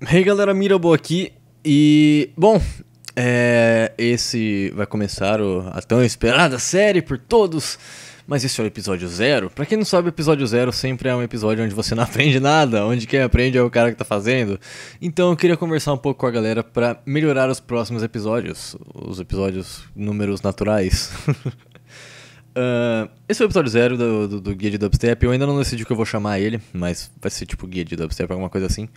Hey galera, Mirabo aqui e bom, é, esse vai começar o, a tão esperada série por todos, mas esse é o episódio zero. Pra quem não sabe, o episódio zero sempre é um episódio onde você não aprende nada, onde quem aprende é o cara que tá fazendo. Então eu queria conversar um pouco com a galera pra melhorar os próximos episódios, os episódios números naturais. Uh, esse é o episódio zero do, do, do, Guia de Dubstep. Eu ainda não decidi o que eu vou chamar ele, mas vai ser tipo Guia de Dubstep, alguma coisa assim.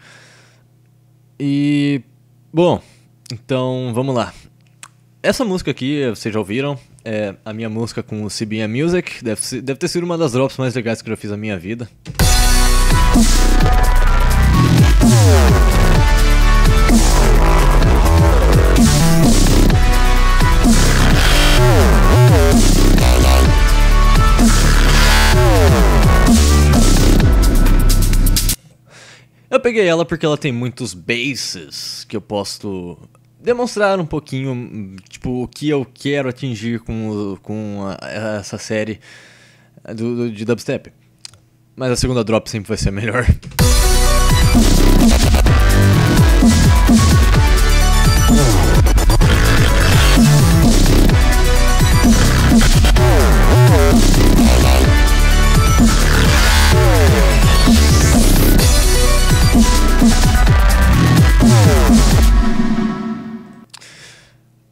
E. Bom, então vamos lá. Essa música aqui, vocês já ouviram, é a minha música com o Cibinha Music. Deve, deve ter sido uma das drops mais legais que eu já fiz na minha vida. Peguei ela porque ela tem muitos bases que eu posso demonstrar um pouquinho, tipo, o que eu quero atingir com, com a, essa série do, do, de dubstep. Mas a segunda drop sempre vai ser melhor.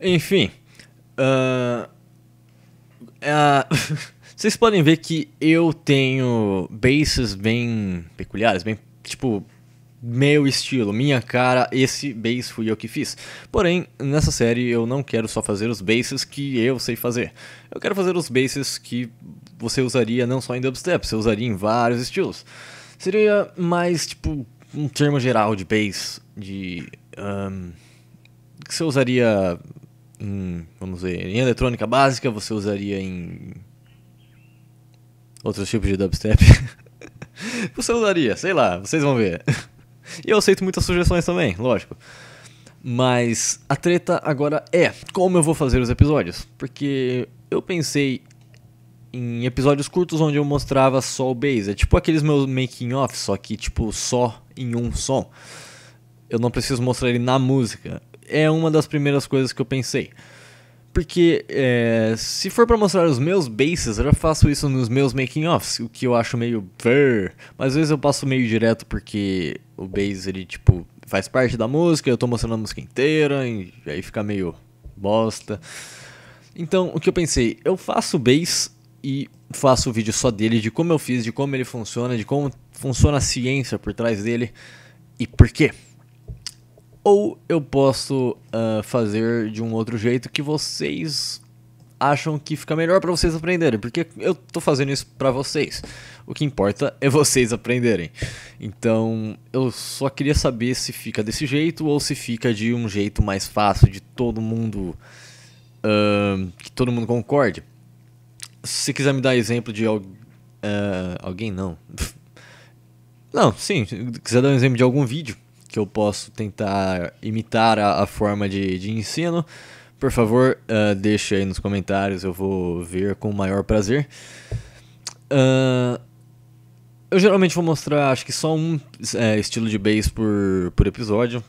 Enfim. Uh, uh, vocês podem ver que eu tenho bases bem peculiares, bem tipo meu estilo, minha cara, esse bass fui eu que fiz. Porém, nessa série eu não quero só fazer os basses que eu sei fazer. Eu quero fazer os basses que você usaria não só em dubstep, você usaria em vários estilos. Seria mais tipo um termo geral de bass, de um, que você usaria em, vamos ver, em eletrônica básica, você usaria em outros tipos de dubstep. você usaria, sei lá, vocês vão ver. E eu aceito muitas sugestões também, lógico. Mas a treta agora é como eu vou fazer os episódios. Porque eu pensei em episódios curtos onde eu mostrava só o bass. É tipo aqueles meus making off, só que tipo só em um som. Eu não preciso mostrar ele na música é uma das primeiras coisas que eu pensei. Porque é, se for para mostrar os meus basses, eu já faço isso nos meus making-offs, o que eu acho meio ver. Mas às vezes eu passo meio direto porque o bass ele tipo faz parte da música, eu tô mostrando a música inteira e aí fica meio bosta. Então, o que eu pensei, eu faço o bass e faço o vídeo só dele, de como eu fiz, de como ele funciona, de como funciona a ciência por trás dele e por quê. Ou eu posso uh, fazer de um outro jeito que vocês acham que fica melhor para vocês aprenderem, porque eu tô fazendo isso para vocês. O que importa é vocês aprenderem. Então, eu só queria saber se fica desse jeito ou se fica de um jeito mais fácil de todo mundo uh, que todo mundo concorde. Se quiser me dar exemplo de uh, alguém não. não, sim, se quiser dar um exemplo de algum vídeo que eu posso tentar imitar a, a forma de, de ensino, por favor, uh, deixe aí nos comentários, eu vou ver com o maior prazer. Uh, eu geralmente vou mostrar, acho que só um é, estilo de bass por, por episódio.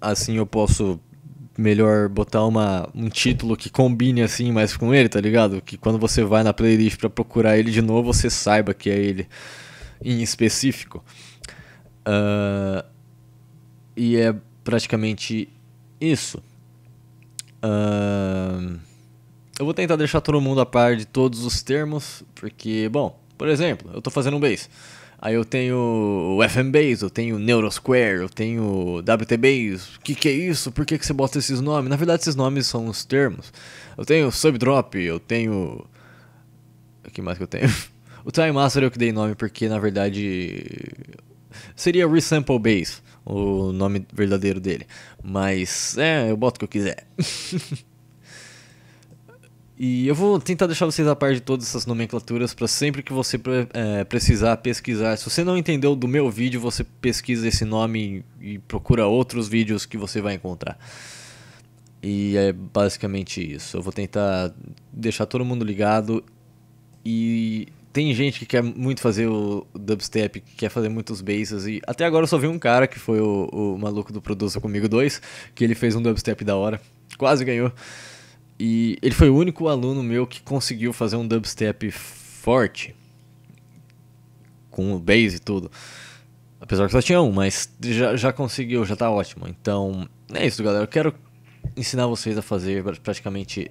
Assim eu posso melhor botar uma, um título que combine assim mais com ele, tá ligado? Que quando você vai na playlist para procurar ele de novo, você saiba que é ele em específico. Uh, e é praticamente isso. Uh, eu vou tentar deixar todo mundo a par de todos os termos, porque, bom, por exemplo, eu estou fazendo um base. Aí eu tenho o FM Base, eu tenho Neurosquare, eu tenho WT Base. O que, que é isso? Por que, que você bota esses nomes? Na verdade, esses nomes são os termos. Eu tenho Subdrop, eu tenho. O que mais que eu tenho? O Time Master eu que dei nome porque, na verdade, seria Resample Base o nome verdadeiro dele. Mas, é, eu boto o que eu quiser. e eu vou tentar deixar vocês a par de todas essas nomenclaturas para sempre que você é, precisar pesquisar. Se você não entendeu do meu vídeo, você pesquisa esse nome e procura outros vídeos que você vai encontrar. E é basicamente isso. Eu vou tentar deixar todo mundo ligado e tem gente que quer muito fazer o dubstep, que quer fazer muitos basses, e até agora eu só vi um cara, que foi o, o maluco do Produza Comigo 2, que ele fez um dubstep da hora, quase ganhou. E ele foi o único aluno meu que conseguiu fazer um dubstep forte, com o bass e tudo. Apesar que só tinha um, mas já, já conseguiu, já tá ótimo. Então, é isso, galera. Eu quero ensinar vocês a fazer praticamente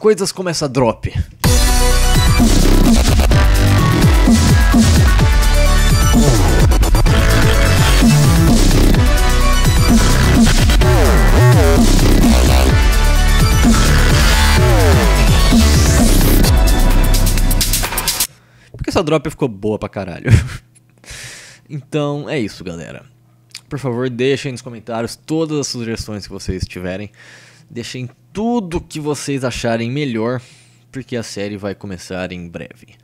coisas como essa drop. Essa drop ficou boa pra caralho. então é isso, galera. Por favor, deixem nos comentários todas as sugestões que vocês tiverem. Deixem tudo que vocês acharem melhor, porque a série vai começar em breve.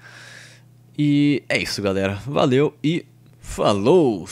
E é isso, galera. Valeu e falou!